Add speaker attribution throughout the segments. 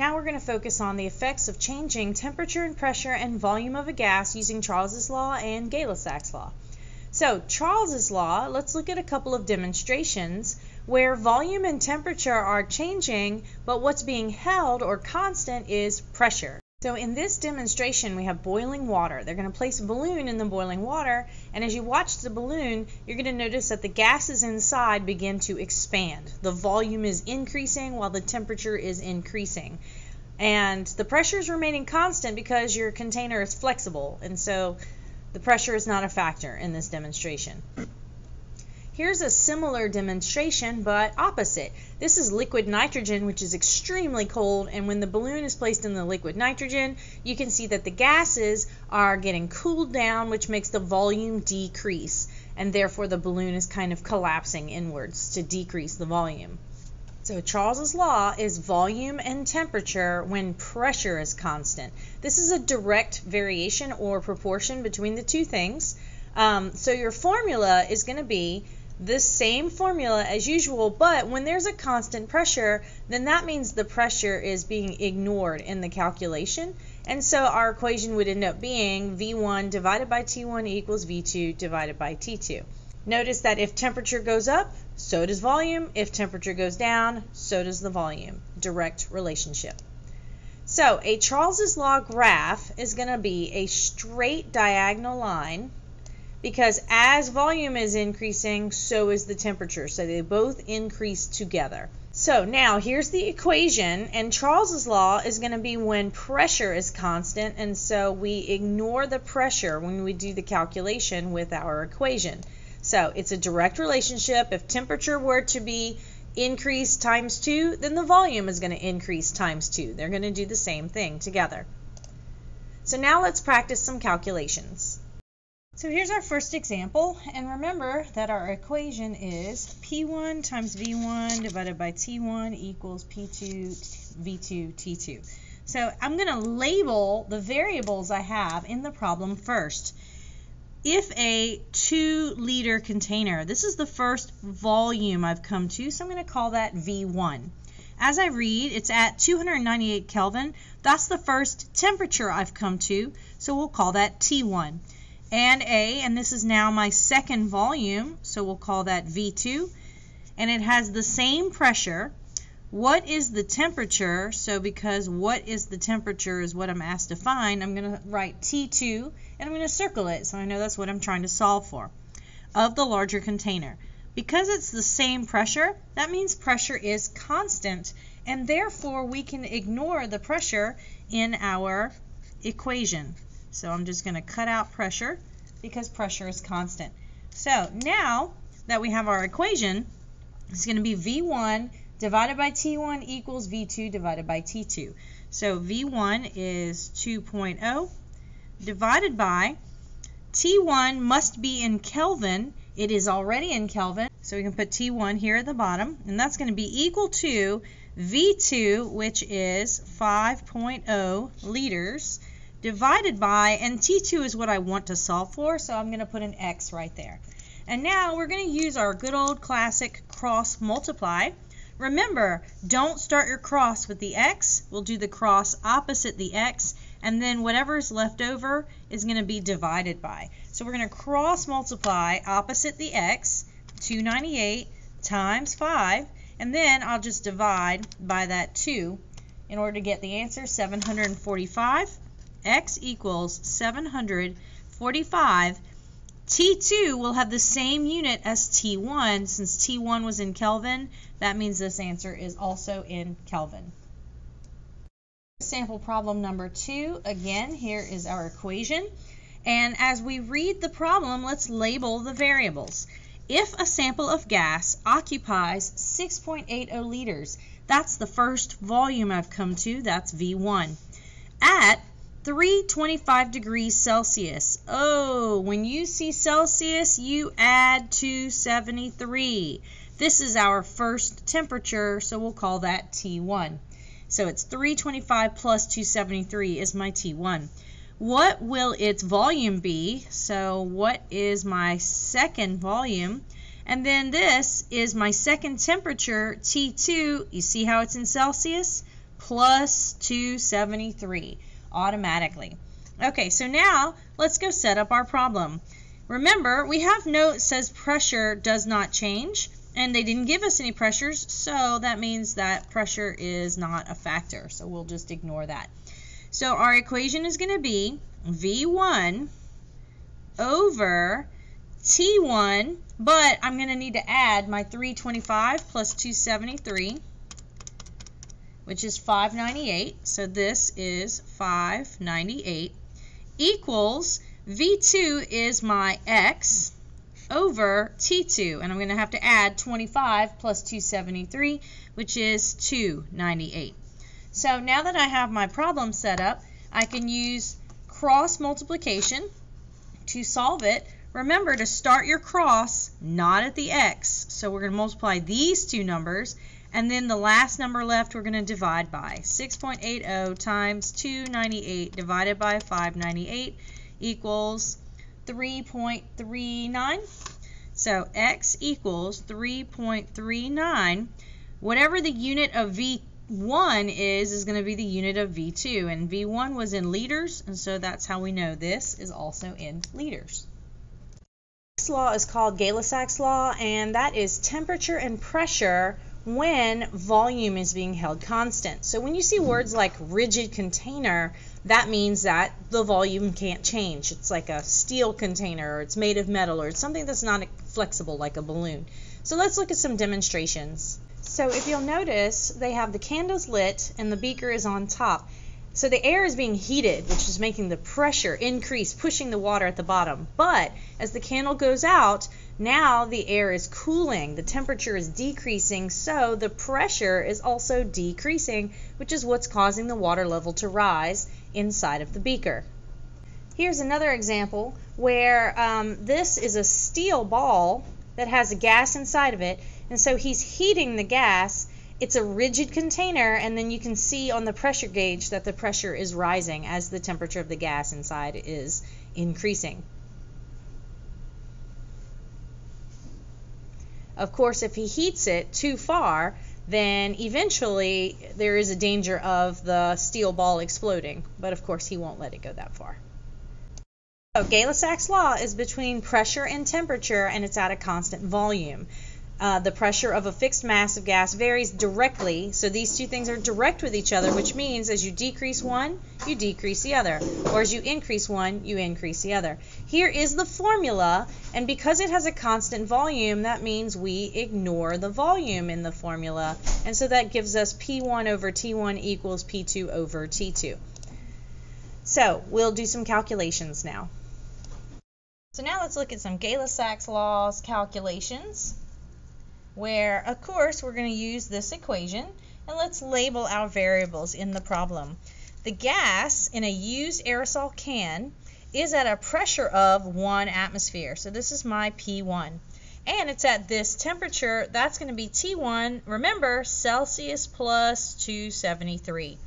Speaker 1: Now we're going to focus on the effects of changing temperature and pressure and volume of a gas using Charles's law and Gay-Lussac's law. So Charles's law, let's look at a couple of demonstrations where volume and temperature are changing, but what's being held or constant is pressure. So in this demonstration, we have boiling water. They're going to place a balloon in the boiling water, and as you watch the balloon, you're going to notice that the gases inside begin to expand. The volume is increasing while the temperature is increasing. And the pressure is remaining constant because your container is flexible, and so the pressure is not a factor in this demonstration. Here's a similar demonstration, but opposite. This is liquid nitrogen, which is extremely cold, and when the balloon is placed in the liquid nitrogen, you can see that the gases are getting cooled down, which makes the volume decrease, and therefore the balloon is kind of collapsing inwards to decrease the volume. So Charles's law is volume and temperature when pressure is constant. This is a direct variation or proportion between the two things. Um, so your formula is going to be the same formula as usual, but when there's a constant pressure, then that means the pressure is being ignored in the calculation. And so our equation would end up being V1 divided by T1 equals V2 divided by T2. Notice that if temperature goes up, so does volume. If temperature goes down, so does the volume. Direct relationship. So a Charles's law graph is going to be a straight diagonal line because as volume is increasing, so is the temperature. So they both increase together. So now here's the equation, and Charles's law is going to be when pressure is constant, and so we ignore the pressure when we do the calculation with our equation. So it's a direct relationship. If temperature were to be increased times 2, then the volume is going to increase times 2. They're going to do the same thing together. So now let's practice some calculations. So here's our first example, and remember that our equation is P1 times V1 divided by T1 equals P2 V2 T2. So I'm going to label the variables I have in the problem first. If a 2 liter container, this is the first volume I've come to, so I'm going to call that V1. As I read, it's at 298 Kelvin. That's the first temperature I've come to, so we'll call that T1 and A, and this is now my second volume, so we'll call that V2, and it has the same pressure. What is the temperature? So because what is the temperature is what I'm asked to find, I'm going to write T2, and I'm going to circle it, so I know that's what I'm trying to solve for, of the larger container. Because it's the same pressure, that means pressure is constant, and therefore we can ignore the pressure in our equation. So I'm just going to cut out pressure because pressure is constant. So now that we have our equation, it's going to be V1 divided by T1 equals V2 divided by T2. So V1 is 2.0 divided by T1 must be in Kelvin. It is already in Kelvin, so we can put T1 here at the bottom, and that's going to be equal to V2, which is 5.0 liters, divided by, and T2 is what I want to solve for, so I'm going to put an X right there. And now we're going to use our good old classic cross multiply. Remember, don't start your cross with the X. We'll do the cross opposite the X, and then whatever is left over is going to be divided by. So we're going to cross multiply opposite the X, 298 times 5, and then I'll just divide by that 2 in order to get the answer, 745 x equals 745, T2 will have the same unit as T1. Since T1 was in Kelvin, that means this answer is also in Kelvin. Sample problem number two. Again, here is our equation. And as we read the problem, let's label the variables. If a sample of gas occupies 6.80 liters, that's the first volume I've come to, that's V1. At 325 degrees Celsius. Oh, when you see Celsius, you add 273. This is our first temperature, so we'll call that T1. So it's 325 plus 273 is my T1. What will its volume be? So what is my second volume? And then this is my second temperature, T2. You see how it's in Celsius? plus 273 automatically. Okay, so now let's go set up our problem. Remember, we have note says pressure does not change, and they didn't give us any pressures, so that means that pressure is not a factor. So we'll just ignore that. So our equation is going to be V1 over T1, but I'm going to need to add my 325 plus 273, which is 598. So this is 598 equals V2 is my x over T2, and I'm going to have to add 25 plus 273, which is 298. So now that I have my problem set up, I can use cross multiplication to solve it. Remember to start your cross not at the x. So we're going to multiply these two numbers, and then the last number left we're going to divide by. 6.80 times 298 divided by 598 equals 3.39. So x equals 3.39. Whatever the unit of V1 is, is going to be the unit of V2. And V1 was in liters, and so that's how we know this is also in liters. This law is called Gay-Lussac's law, and that is temperature and pressure when volume is being held constant. So when you see words like rigid container, that means that the volume can't change. It's like a steel container, or it's made of metal, or it's something that's not flexible like a balloon. So let's look at some demonstrations. So if you'll notice, they have the candles lit and the beaker is on top. So the air is being heated, which is making the pressure increase, pushing the water at the bottom. But as the candle goes out, now the air is cooling, the temperature is decreasing, so the pressure is also decreasing, which is what's causing the water level to rise inside of the beaker. Here's another example where um, this is a steel ball that has a gas inside of it, and so he's heating the gas. It's a rigid container, and then you can see on the pressure gauge that the pressure is rising as the temperature of the gas inside is increasing. Of course, if he heats it too far, then eventually there is a danger of the steel ball exploding. But of course, he won't let it go that far. So Gay-Lussac's law is between pressure and temperature, and it's at a constant volume. Uh, the pressure of a fixed mass of gas varies directly, so these two things are direct with each other, which means as you decrease one, you decrease the other, or as you increase one, you increase the other. Here is the formula, and because it has a constant volume, that means we ignore the volume in the formula, and so that gives us P1 over T1 equals P2 over T2. So we'll do some calculations now. So now let's look at some Gay-Lussac's laws calculations where, of course, we're going to use this equation, and let's label our variables in the problem. The gas in a used aerosol can is at a pressure of 1 atmosphere. So this is my P1. And it's at this temperature, that's going to be T1, remember, Celsius plus 273.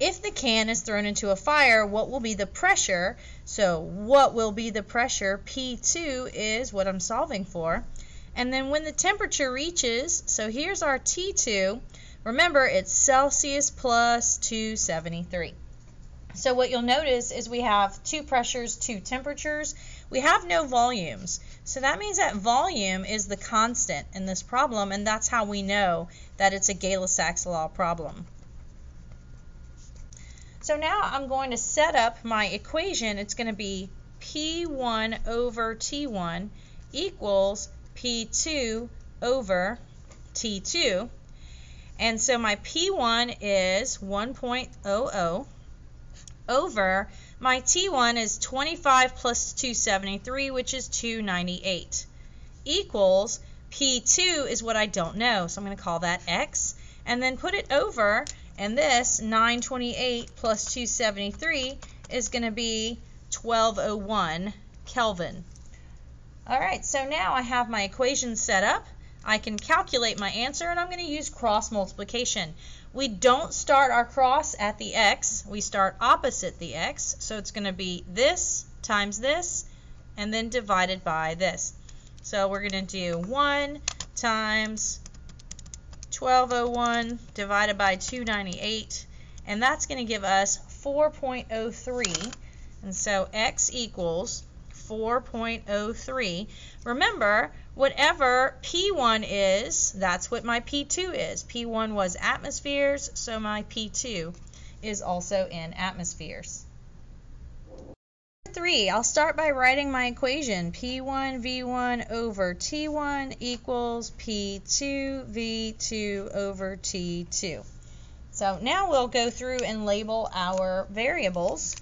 Speaker 1: If the can is thrown into a fire, what will be the pressure? So what will be the pressure? P2 is what I'm solving for. And then when the temperature reaches, so here's our T2, remember it's Celsius plus 273. So what you'll notice is we have two pressures, two temperatures. We have no volumes. So that means that volume is the constant in this problem, and that's how we know that it's a Gay-Lussac's law problem. So now I'm going to set up my equation. It's going to be P1 over T1 equals P2 over T2. And so my P1 is 1.00 over my T1 is 25 plus 273, which is 298, equals P2 is what I don't know, so I'm going to call that X, and then put it over, and this 928 plus 273 is going to be 1201 Kelvin. All right, so now I have my equation set up. I can calculate my answer, and I'm going to use cross multiplication. We don't start our cross at the x. We start opposite the x. So it's going to be this times this, and then divided by this. So we're going to do 1 times 1201 divided by 298 and that's going to give us 4.03. And so x equals 4.03. Remember, whatever P1 is, that's what my P2 is. P1 was atmospheres, so my P2 is also in atmospheres. 3, I'll start by writing my equation. P1 V1 over T1 equals P2 V2 over T2. So now we'll go through and label our variables.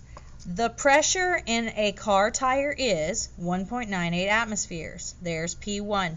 Speaker 1: The pressure in a car tire is 1.98 atmospheres. There's P1.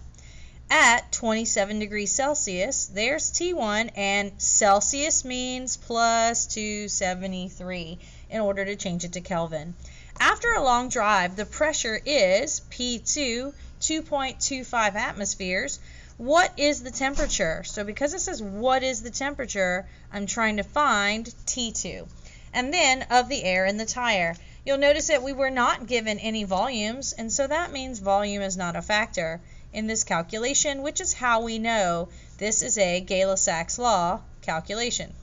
Speaker 1: At 27 degrees Celsius, there's T1, and Celsius means plus 273 in order to change it to Kelvin. After a long drive, the pressure is P2, 2.25 atmospheres. What is the temperature? So because it says what is the temperature, I'm trying to find T2 and then of the air in the tire. You'll notice that we were not given any volumes, and so that means volume is not a factor in this calculation, which is how we know this is a Gay-Lussac's law calculation.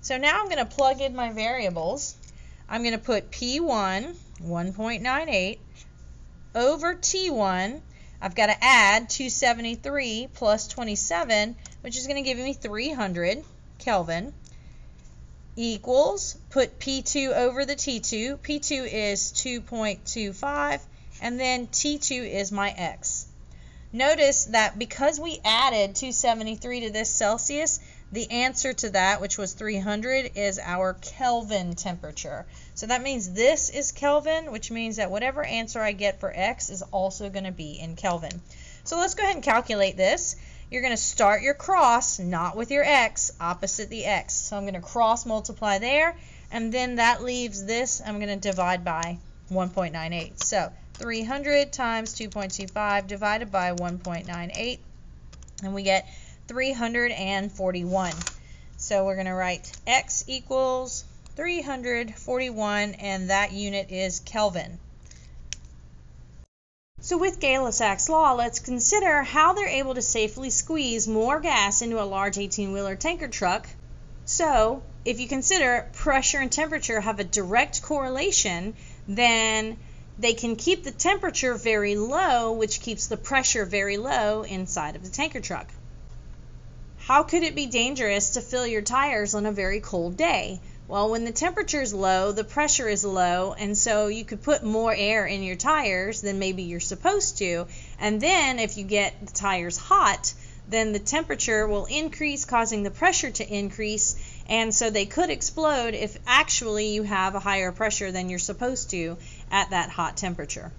Speaker 1: So now I'm going to plug in my variables. I'm going to put P1, 1.98, over T1. I've got to add 273 plus 27, which is going to give me 300 Kelvin equals, put P2 over the T2. P2 is 2.25, and then T2 is my X. Notice that because we added 273 to this Celsius, the answer to that, which was 300, is our Kelvin temperature. So that means this is Kelvin, which means that whatever answer I get for X is also going to be in Kelvin. So let's go ahead and calculate this you're going to start your cross, not with your x, opposite the x. So I'm going to cross multiply there, and then that leaves this, I'm going to divide by 1.98. So 300 times 2.25 divided by 1.98, and we get 341. So we're going to write x equals 341, and that unit is Kelvin. So with Gay-Lussac's law, let's consider how they're able to safely squeeze more gas into a large 18-wheeler tanker truck. So if you consider pressure and temperature have a direct correlation, then they can keep the temperature very low, which keeps the pressure very low inside of the tanker truck. How could it be dangerous to fill your tires on a very cold day? Well, when the temperature is low, the pressure is low, and so you could put more air in your tires than maybe you're supposed to. And then if you get the tires hot, then the temperature will increase, causing the pressure to increase, and so they could explode if actually you have a higher pressure than you're supposed to at that hot temperature.